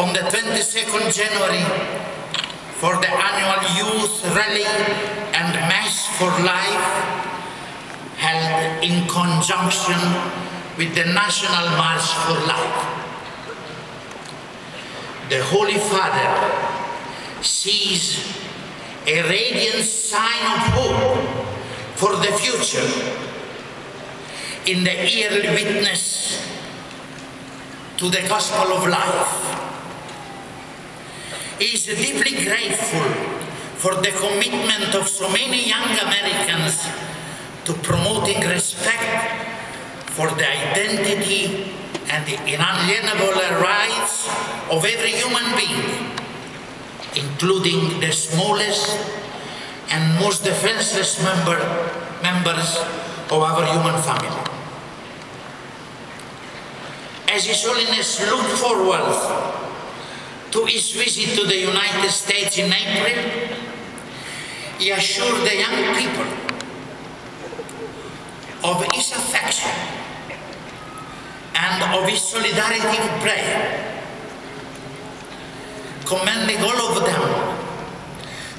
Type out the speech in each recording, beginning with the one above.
on the 22nd January for the annual youth rally and mass for life held in conjunction with the National March for Life. The Holy Father sees a radiant sign of hope for the future in the yearly witness to the gospel of life. Is deeply grateful for the commitment of so many young Americans to promoting respect for the identity and the inalienable rights of every human being, including the smallest and most defenseless member, members of our human family. As His Holiness looked forward to his visit to the United States in April, he assured the young people of his affection and of his solidarity in prayer, commending all of them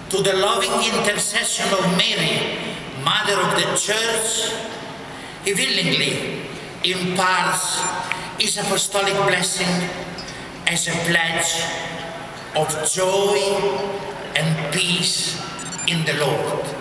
to the loving intercession of Mary, Mother of the Church, he willingly imparts his apostolic blessing as a pledge of joy and peace in the Lord.